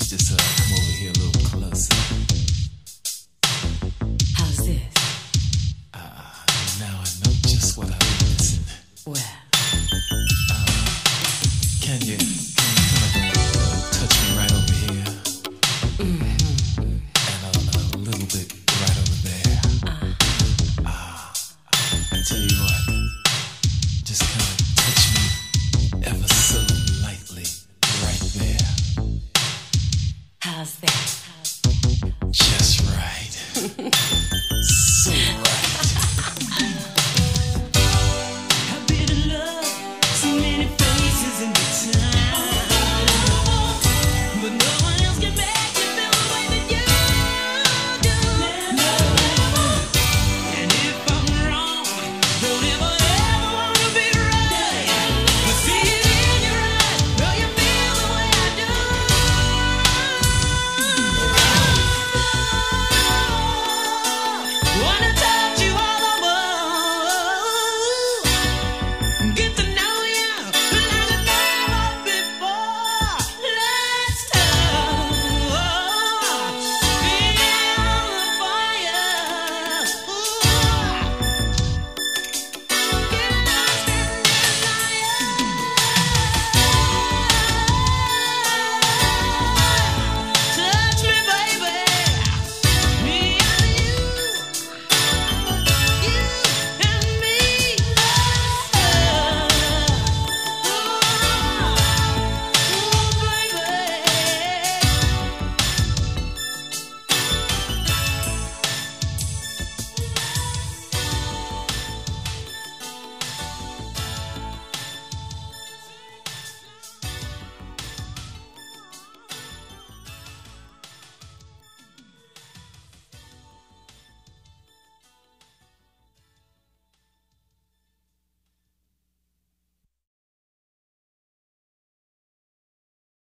you just uh, come over here a little closer? How's this? Uh, now I know just what I've can you? house.